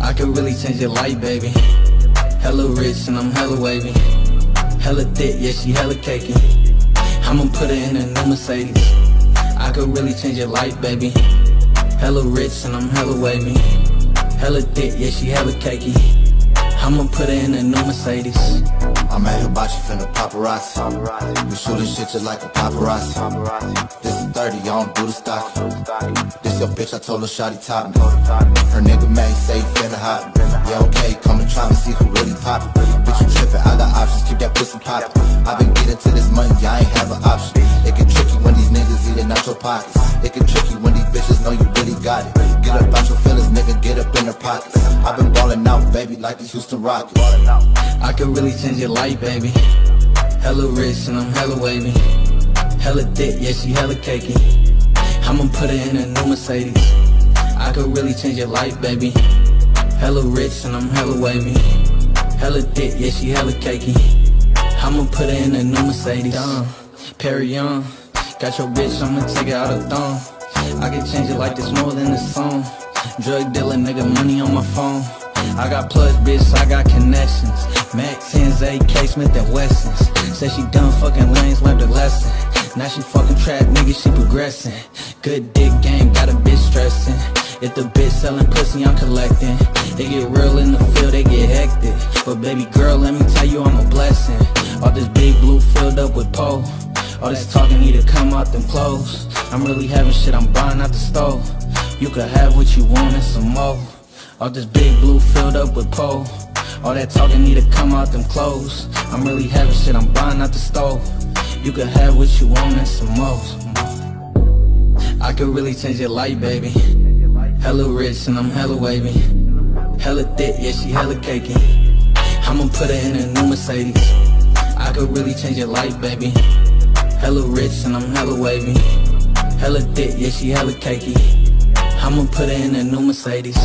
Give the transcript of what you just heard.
I could really change your life, baby. Hella rich and I'm hella wavy. Hella thick, yeah, she hella cakey. I'ma put her in a new Mercedes. I could really change your life, baby. Hella rich and I'm hella wavy. Hella thick, yeah, she hella cakey. I'ma put her in a new Mercedes. I'm at Hibachi finna paparazzi. We shooting shit just like a paparazzi. This is 30, I don't do the stock. This your bitch, I told her shawty top me. Her nigga man say he finna me. Yeah, okay, come and try me, see who really poppin'. Bitch, you trippin', I got options, keep that pussy poppin'. I been getting to this money, I ain't have an option. Pockets. It trick you when these bitches know you really got it. Get up out your feelings, nigga, get up in their pockets. I've been ballin' out, baby, like the Houston Rockets. I could really change your life, baby. Hella rich and I'm hella wavy. Hella thick, yeah, she hella cakey. I'ma put her in a new Mercedes. I could really change your life, baby. Hella rich and I'm hella wavy. Hella thick, yeah, she hella cakey. I'ma put her in a new Mercedes. Dumb, Perry Young. Got your bitch, I'ma take it out of thong. I can change it like this more than a song. Drug dealer, nigga, money on my phone. I got plugs, bitch, I got connections. Mac 10s, AK, Smith and Wessons. Said she done fucking lanes, learned a lesson. Now she fucking trap, nigga, she progressing. Good dick game, got a bitch stressing. If the bitch selling pussy, I'm collecting. They get real in the field, they get hectic. But baby girl, let me tell you, I'm a blessing. All this big blue filled up with pole. All this talking need to come out them clothes. I'm really having shit, I'm buying out the stove. You could have what you want and some more. All this big blue filled up with pole. All that talking need to come out them clothes. I'm really having shit, I'm buying out the stove. You could have what you want and some more. I could really change your life, baby. Hella rich and I'm hella wavy. Hella thick, yeah, she hella cakey. I'ma put her in a new Mercedes. I could really change your life, baby. Hella rich and I'm hella wavy. Hella thick, yeah, she hella cakey. I'ma put her in a new Mercedes.